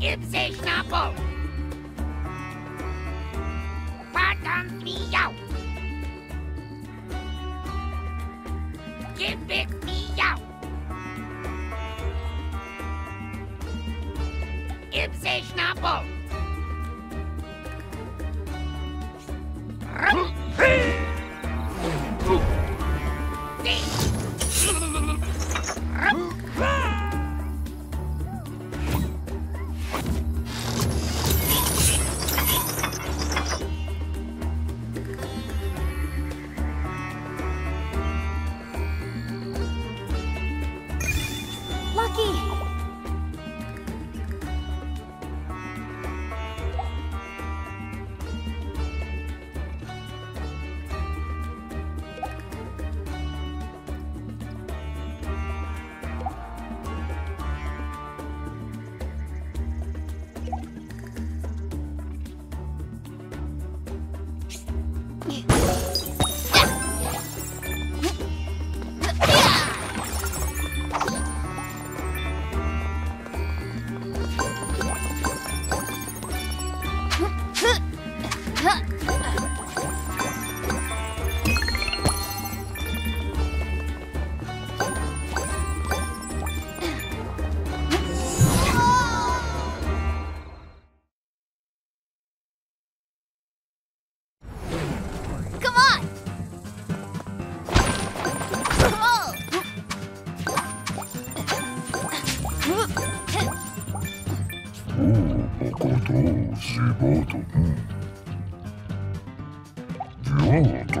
Gib sich Schnappel! Gib ich miau! Gib sich Schnappel! Pokoto, Shiboto, hmm. Vioto,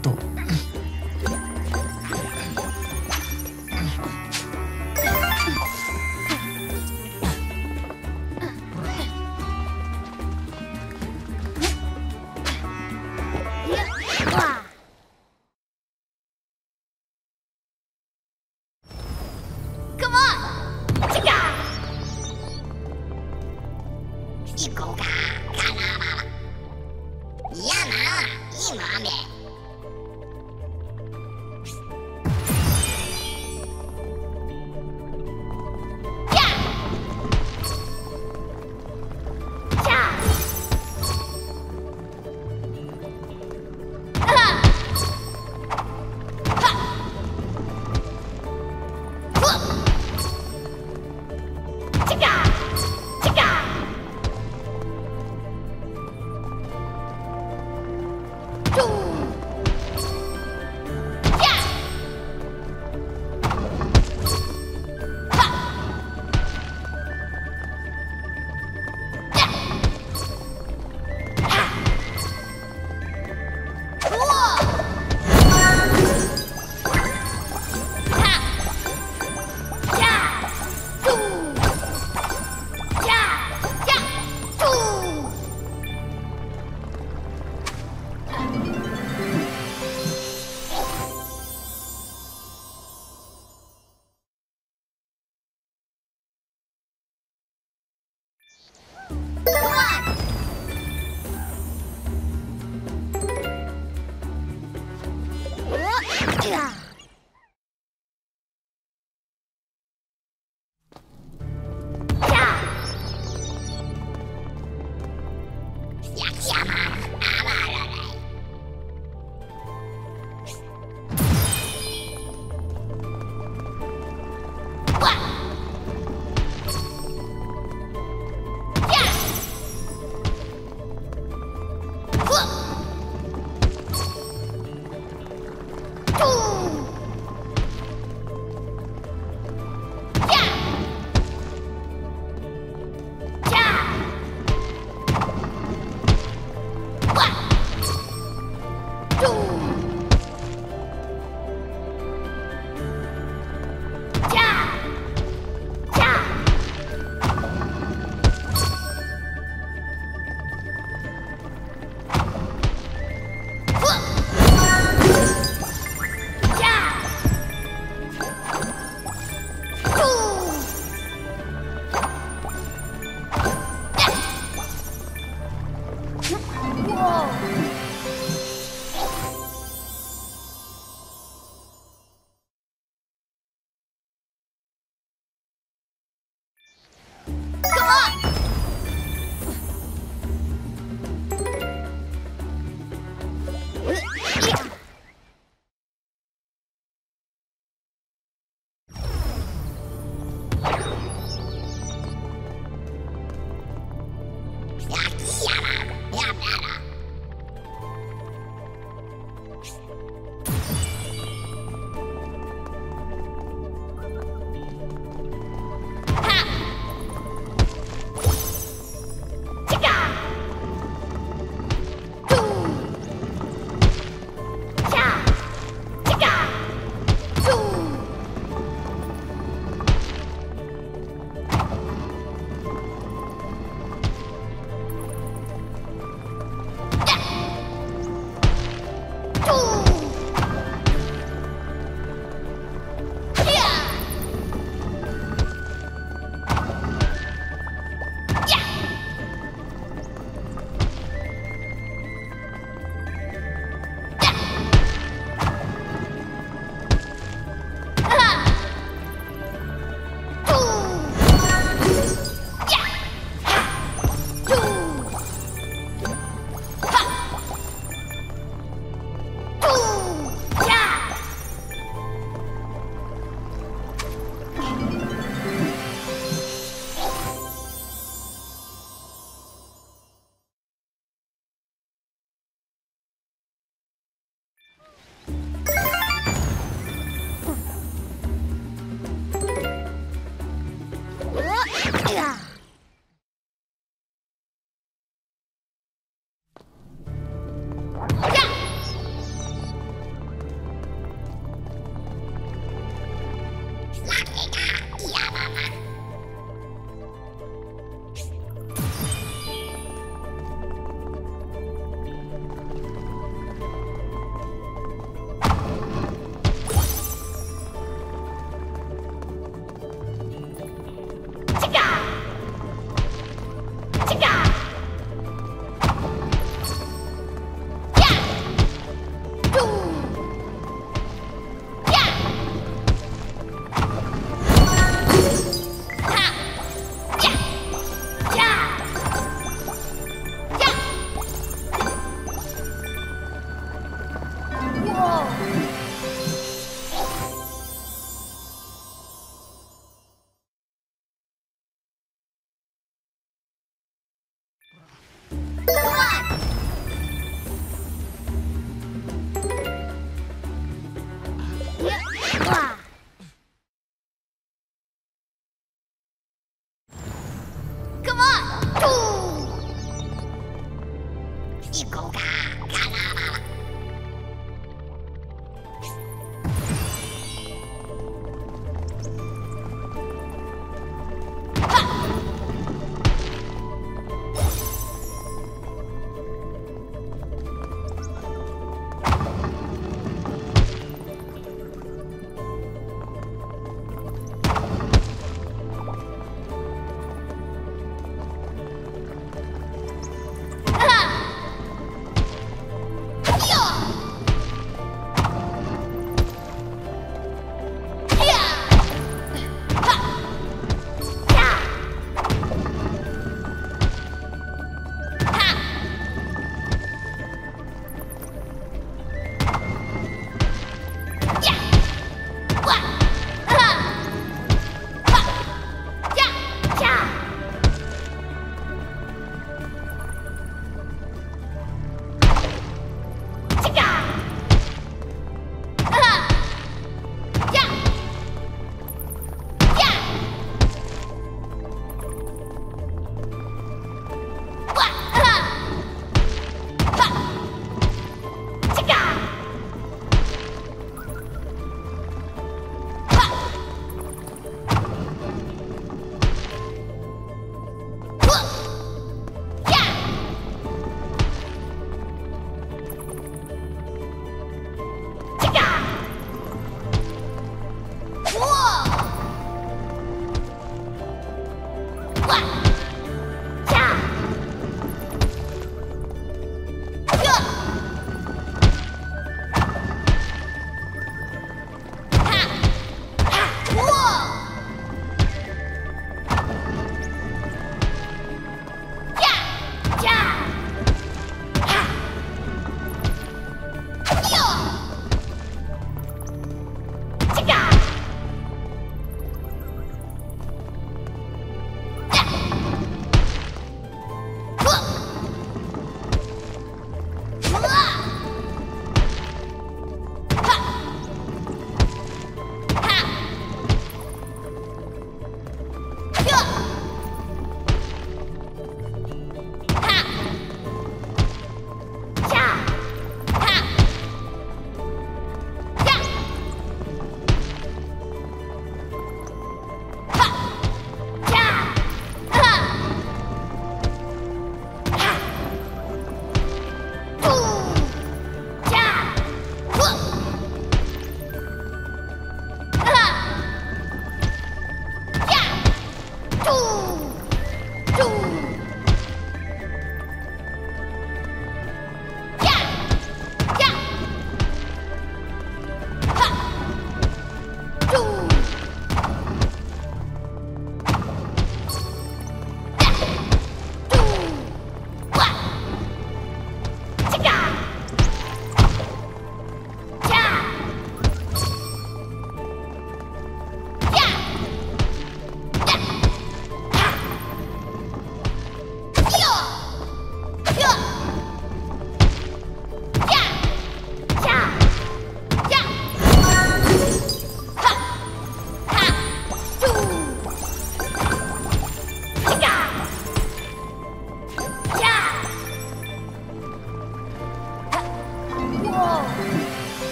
咚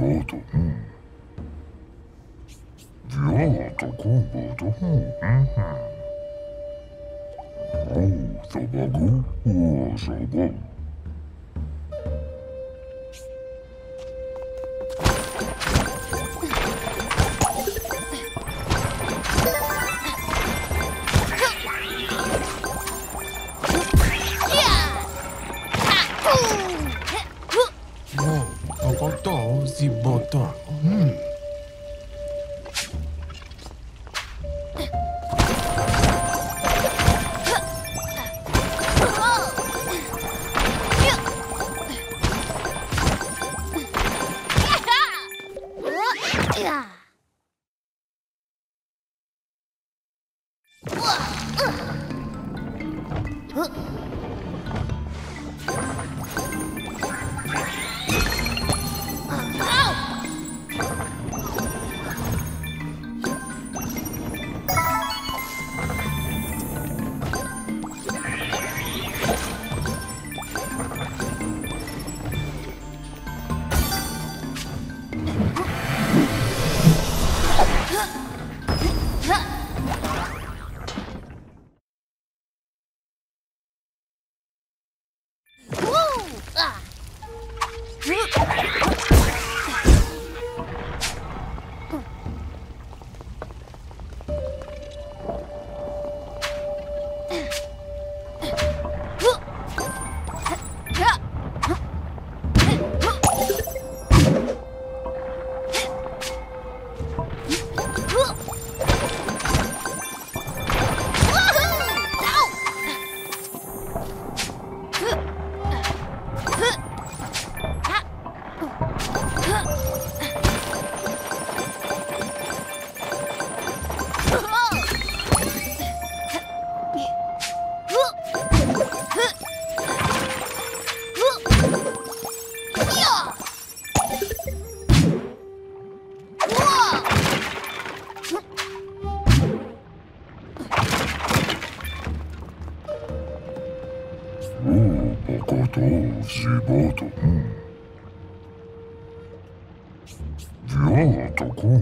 男。The other bodoh. Oh, the bagu was a bomb. ゃあとこ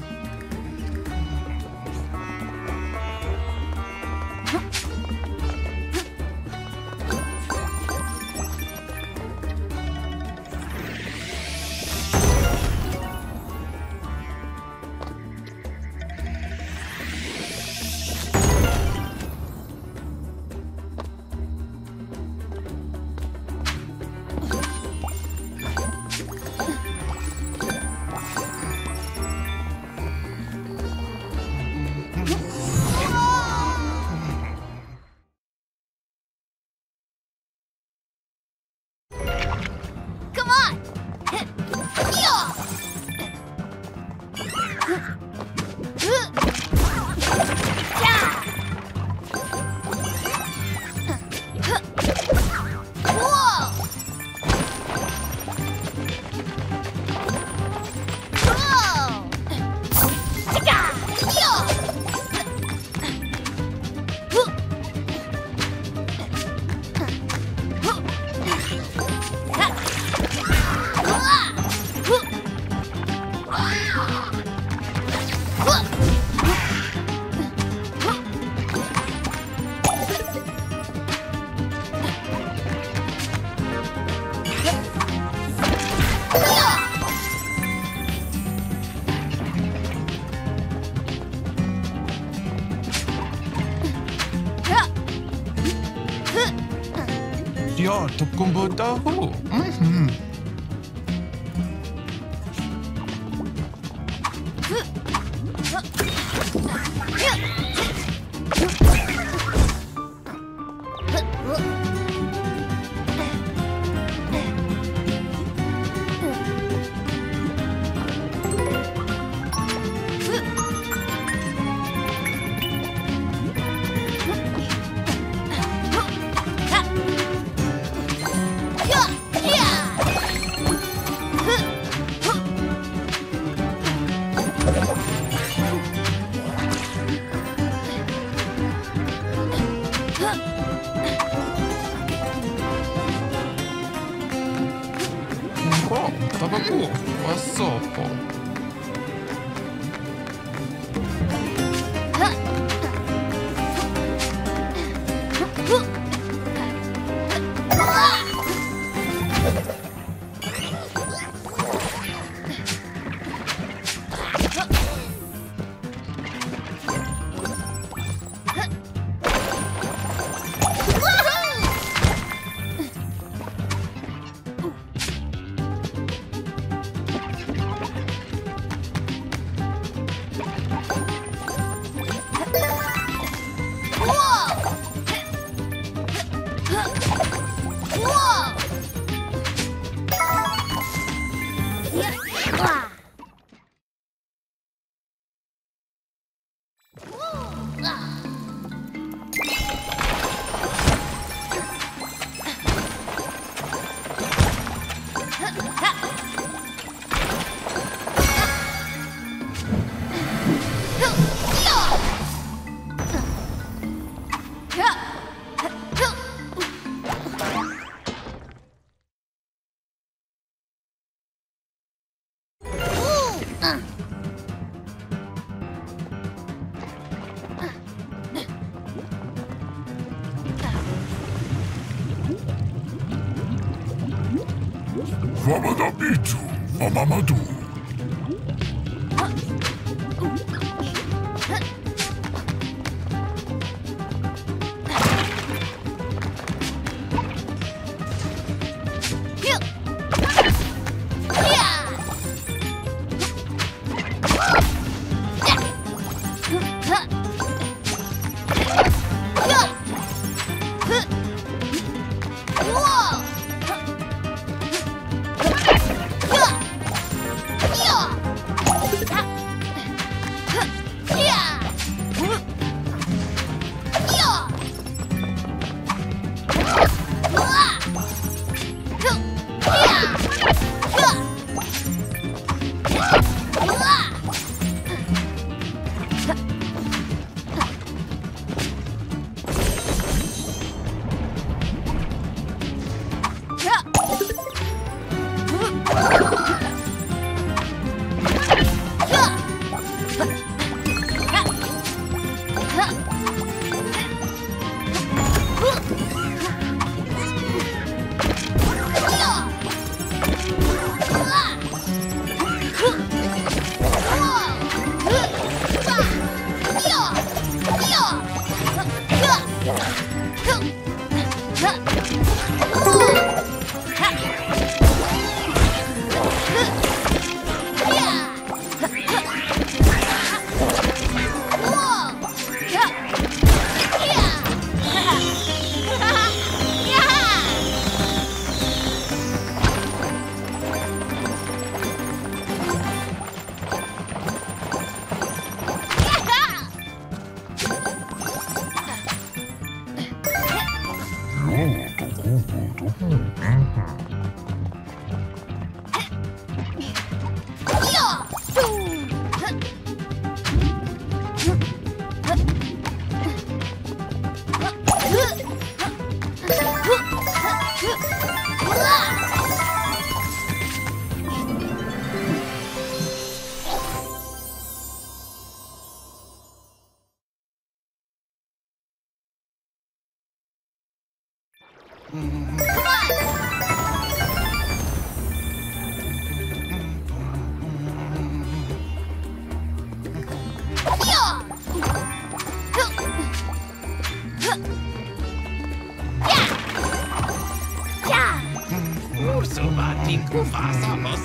Ja, tokumbuta Mamadamitu, Mamamadu. Faça você.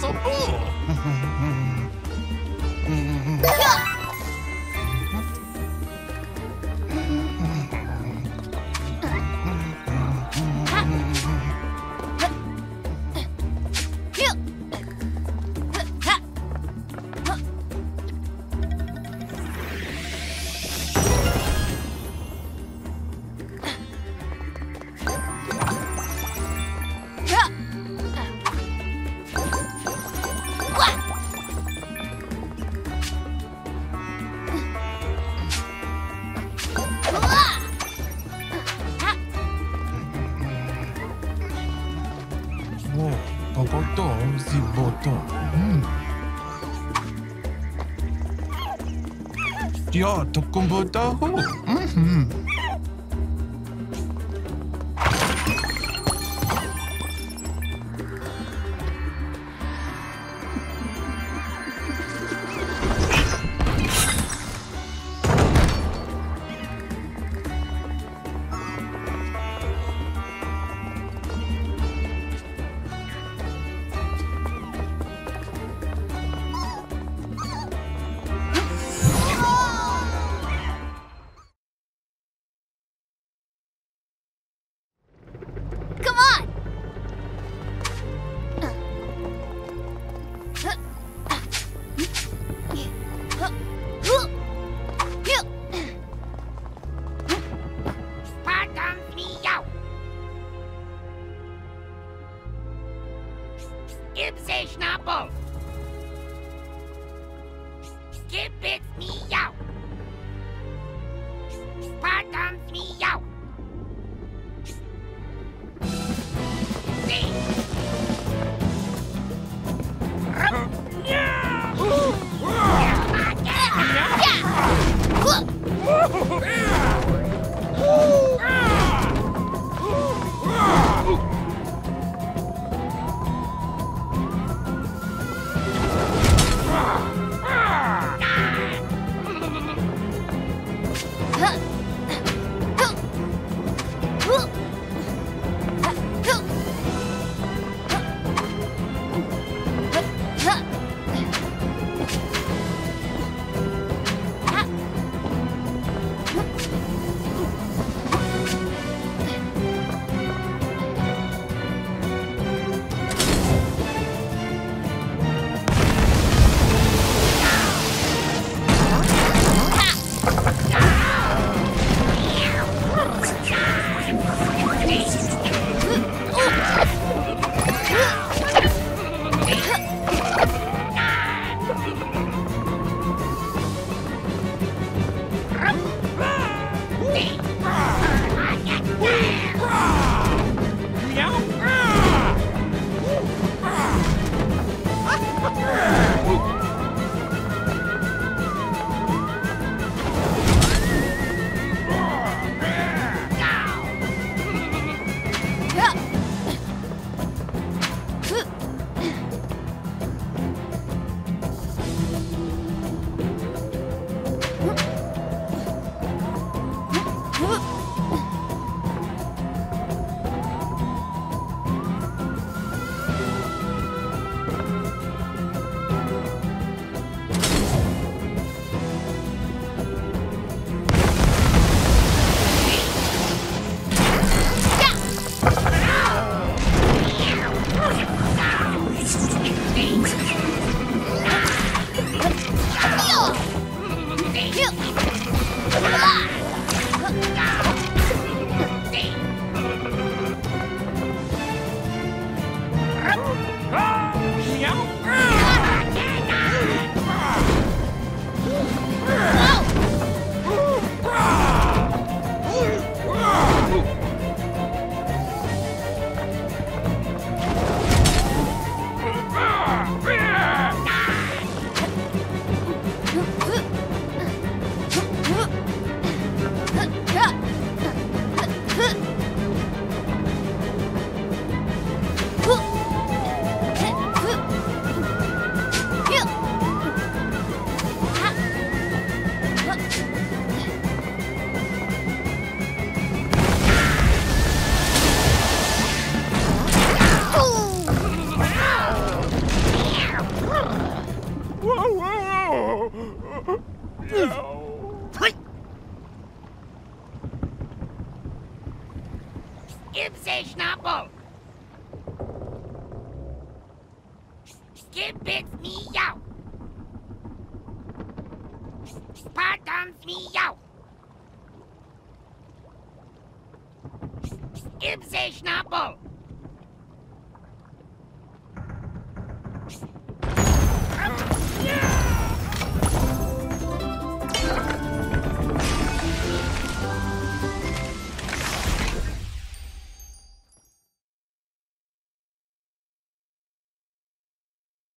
드디어 독군부 떠후.